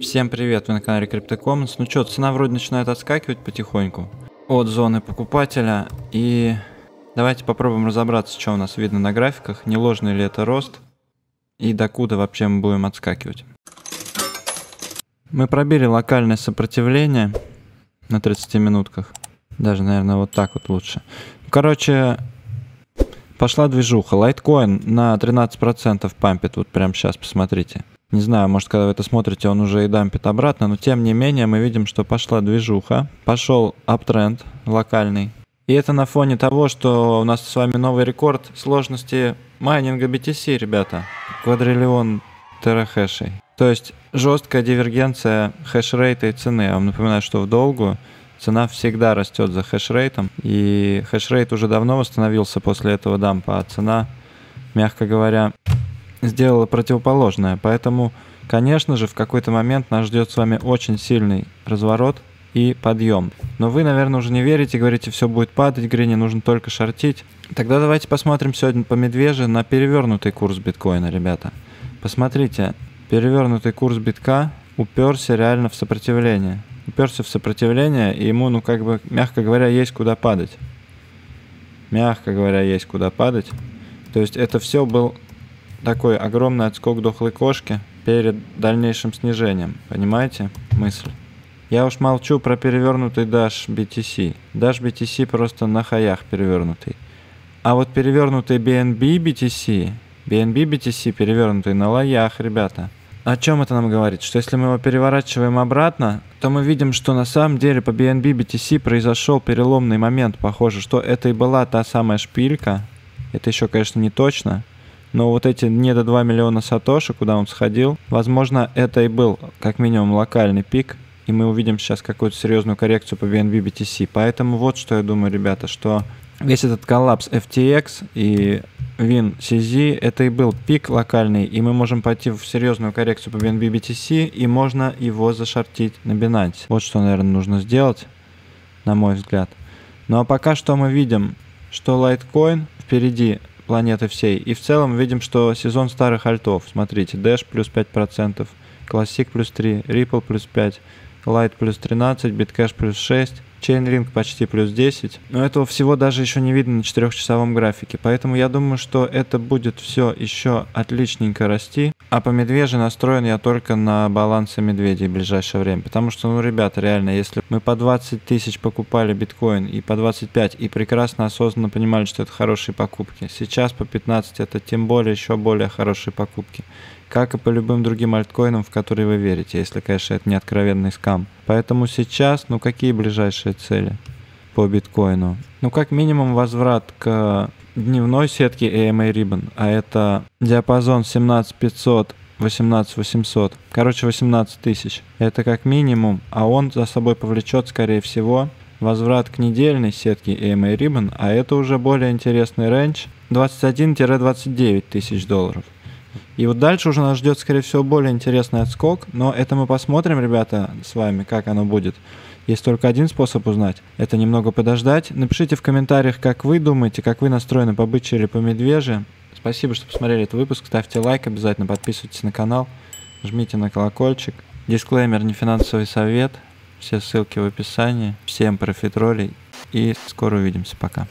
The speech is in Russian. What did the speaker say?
Всем привет, вы на канале CryptoCommons. Ну что, цена вроде начинает отскакивать потихоньку от зоны покупателя. И давайте попробуем разобраться, что у нас видно на графиках, не ложный ли это рост и докуда вообще мы будем отскакивать. Мы пробили локальное сопротивление на 30 минутках. Даже, наверное, вот так вот лучше. Короче, пошла движуха. Лайткоин на 13% пампит. Вот прямо сейчас, посмотрите. Не знаю, может, когда вы это смотрите, он уже и дампит обратно, но тем не менее мы видим, что пошла движуха, пошел uptrend локальный. И это на фоне того, что у нас с вами новый рекорд сложности майнинга BTC, ребята. Квадриллион терахэшей. То есть жесткая дивергенция хешрейта и цены. Я вам напоминаю, что в долгую цена всегда растет за хешрейтом. И хешрейт уже давно восстановился после этого дампа, а цена, мягко говоря, сделала противоположное. Поэтому, конечно же, в какой-то момент нас ждет с вами очень сильный разворот и подъем. Но вы, наверное, уже не верите, говорите, все будет падать, Грине нужно только шортить. Тогда давайте посмотрим сегодня по медвеже на перевернутый курс биткоина, ребята. Посмотрите, перевернутый курс битка уперся реально в сопротивление. Уперся в сопротивление, и ему, ну, как бы, мягко говоря, есть куда падать. Мягко говоря, есть куда падать. То есть это все был такой огромный отскок дохлой кошки перед дальнейшим снижением. Понимаете мысль? Я уж молчу про перевернутый Dash BTC. Dash BTC просто на хаях перевернутый. А вот перевернутый BNB BTC, BNB BTC перевернутый на лоях, ребята. О чем это нам говорит? Что если мы его переворачиваем обратно, то мы видим, что на самом деле по BNB BTC произошел переломный момент. Похоже, что это и была та самая шпилька. Это еще, конечно, не точно. Но вот эти не до 2 миллиона сатоши, куда он сходил, возможно, это и был как минимум локальный пик, и мы увидим сейчас какую-то серьезную коррекцию по BNB BTC. Поэтому вот что я думаю, ребята, что весь этот коллапс FTX и Win CZ это и был пик локальный, и мы можем пойти в серьезную коррекцию по BNB BTC, и можно его зашортить на Binance. Вот что, наверное, нужно сделать, на мой взгляд. Ну а пока что мы видим, что Litecoin впереди планеты всей. И в целом видим, что сезон старых альтов. Смотрите, Dash плюс 5%, Classic плюс 3, Ripple плюс 5, Light плюс 13, Bitcash плюс 6, Chainlink почти плюс 10. Но этого всего даже еще не видно на 4-часовом графике. Поэтому я думаю, что это будет все еще отличненько расти. А по медвежьи настроен я только на балансы медведей в ближайшее время. Потому что, ну, ребята, реально, если мы по 20 тысяч покупали биткоин и по 25, и прекрасно осознанно понимали, что это хорошие покупки, сейчас по 15 это тем более еще более хорошие покупки как и по любым другим альткоинам, в которые вы верите, если, конечно, это не откровенный скам. Поэтому сейчас, ну какие ближайшие цели по биткоину? Ну, как минимум возврат к дневной сетке AMA Ribbon, а это диапазон 17500 18 800. Короче, 18 тысяч. Это как минимум, а он за собой повлечет, скорее всего, возврат к недельной сетке AMA Ribbon, а это уже более интересный рейндж 21-29 тысяч долларов. И вот дальше уже нас ждет, скорее всего, более интересный отскок, но это мы посмотрим, ребята, с вами, как оно будет. Есть только один способ узнать. Это немного подождать. Напишите в комментариях, как вы думаете, как вы настроены по бычьи или по медвежьи. Спасибо, что посмотрели этот выпуск. Ставьте лайк, обязательно подписывайтесь на канал, жмите на колокольчик. Дисклеймер, не финансовый совет. Все ссылки в описании. Всем профитролей и скоро увидимся. Пока.